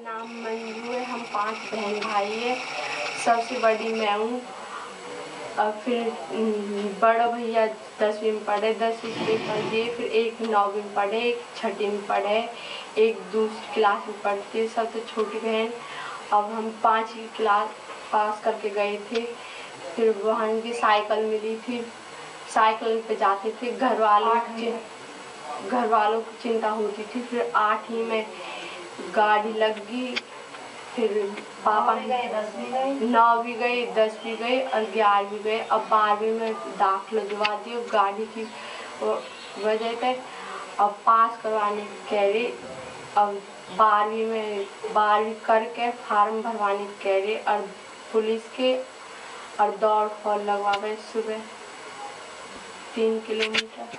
नाम मंजू है हम पाँच बहन भाई है। सबसे बड़ी मैं हूँ। और फिर बड़ा भैया दसवीं में पढ़े दसवीं में पढ़े फिर एक नौवीं में पढ़े एक छठी में पढ़े एक दूसरी क्लास में पढ़ते सब सबसे छोटी बहन। अब हम पाँच की क्लास पास करके गए थे फिर बहन की साइकिल मिली थी। साइकिल पे जाते थे घर वालों घर वालों की चिंता होती थी फिर आठ ही में गाड़ी लग गई फिर पापा नौवीं गई दसवीं गई और ग्यारहवीं गई अब बारहवीं में दाखिला दिवा दी और गाड़ी की वजह से। अब पास करवाने की कह रही अब बारहवीं में बारहवीं करके फार्म भरवाने की कह रही और पुलिस के और दौड़ लगवा गए सुबह। तीन किलोमीटर।